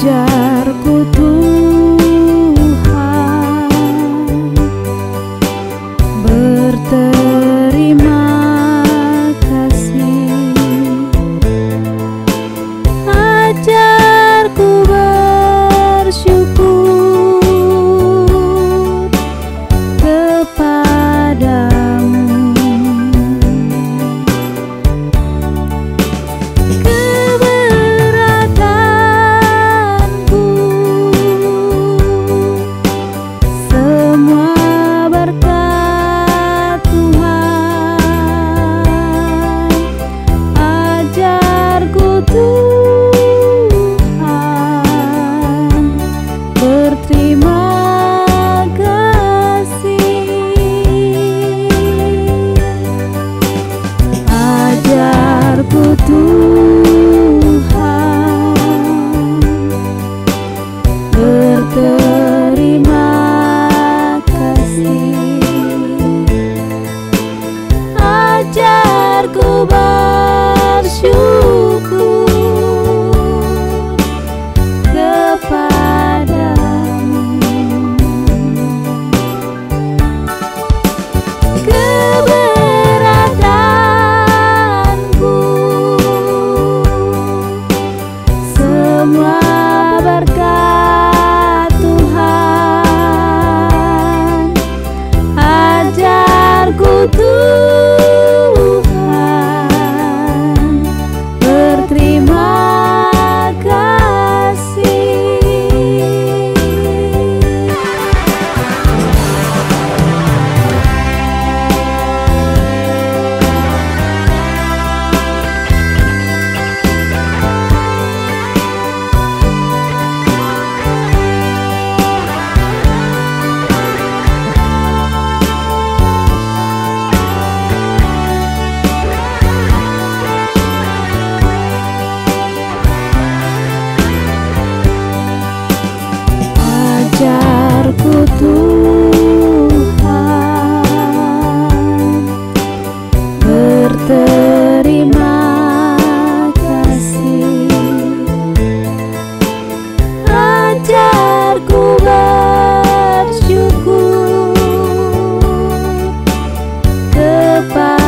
ajarku tuh tepat